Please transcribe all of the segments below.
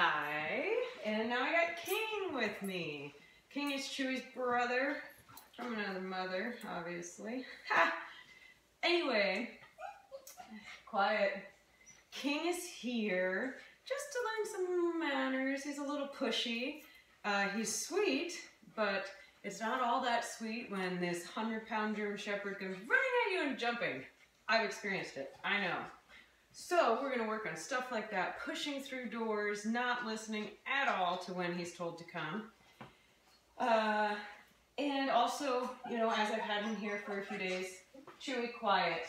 Hi, and now I got King with me. King is Chewy's brother from another mother, obviously. Ha! Anyway, quiet. King is here just to learn some manners. He's a little pushy. Uh, he's sweet, but it's not all that sweet when this 100 pound German Shepherd goes running at you and jumping. I've experienced it. I know. So we're going to work on stuff like that, pushing through doors, not listening at all to when he's told to come. Uh, and also, you know, as I've had him here for a few days, Chewy quiet.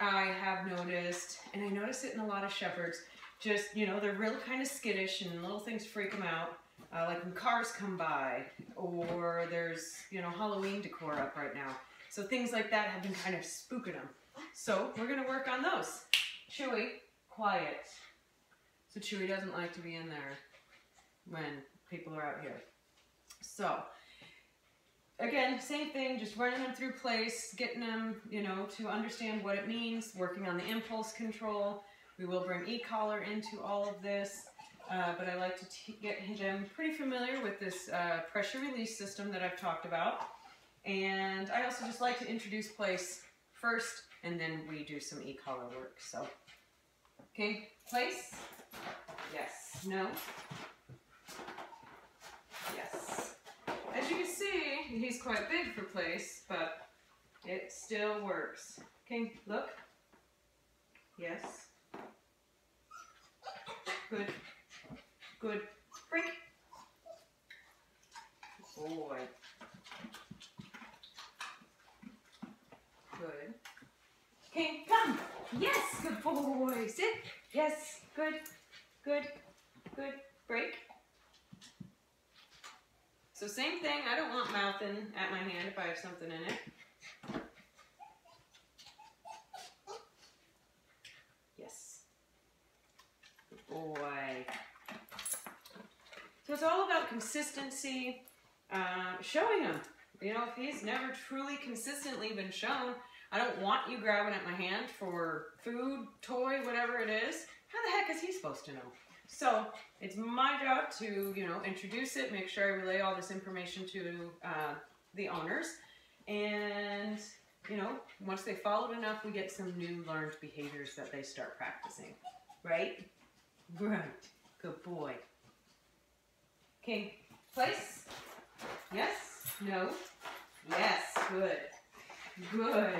I have noticed, and I notice it in a lot of shepherds, just, you know, they're real kind of skittish and little things freak them out. Uh, like when cars come by, or there's, you know, Halloween decor up right now. So things like that have been kind of spooking them. So we're gonna work on those. Chewy, quiet. So Chewy doesn't like to be in there when people are out here. So, again, same thing, just running them through place, getting them, you know, to understand what it means, working on the impulse control. We will bring e-collar into all of this, uh, but I like to get them pretty familiar with this uh, pressure release system that I've talked about. And I also just like to introduce place first and then we do some e-collar work. So, okay, place, yes, no, yes. As you can see, he's quite big for place, but it still works. Okay, look, yes, good, good, break, boy, good. Okay, come. Yes, good boy. Sit. Yes, good, good, good. Break. So same thing, I don't want mouthing at my hand if I have something in it. Yes. Good boy. So it's all about consistency, uh, showing him. You know, if he's never truly consistently been shown, I don't want you grabbing at my hand for food, toy, whatever it is. How the heck is he supposed to know? So it's my job to, you know, introduce it, make sure I relay all this information to uh, the owners. And, you know, once they followed enough, we get some new learned behaviors that they start practicing. Right? Right. Good boy. Okay, place. Yes. No. Yes. Good. Good.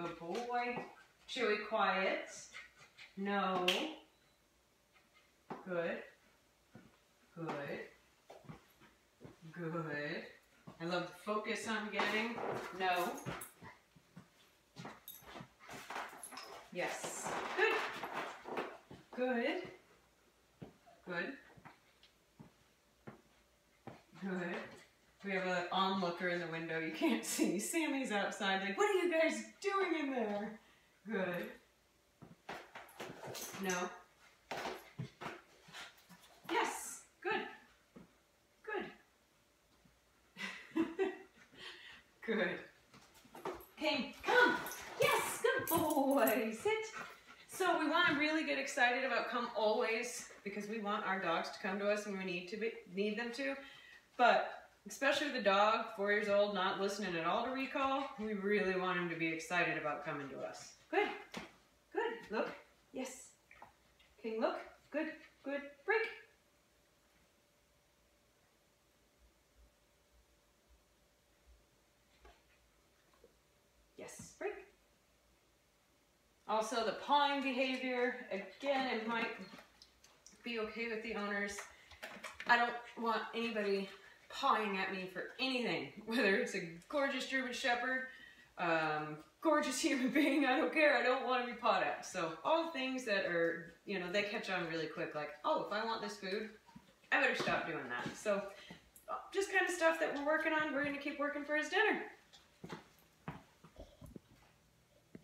Good boy. Chewy, quiet. No. Good. Good. Good. I love the focus I'm getting. No. Yes. Good. Good. Good. Good. We have an onlooker in the window. You can't see. Sammy's outside. Like, what are you guys doing in there? Good. No. Yes. Good. Good. good. Okay, come. Yes, good boy. Sit. So we want to really get excited about come always because we want our dogs to come to us when we need to be, need them to. But especially the dog, four years old, not listening at all to recall, we really want him to be excited about coming to us. Good, good, look, yes. King, look, good, good, break. Yes, break. Also the pawing behavior, again, it might be okay with the owners. I don't want anybody pawing at me for anything, whether it's a gorgeous German Shepherd, um, gorgeous human being, I don't care, I don't want to be pawed at. So all things that are, you know, they catch on really quick, like, oh, if I want this food, I better stop doing that. So uh, just kind of stuff that we're working on, we're going to keep working for his dinner.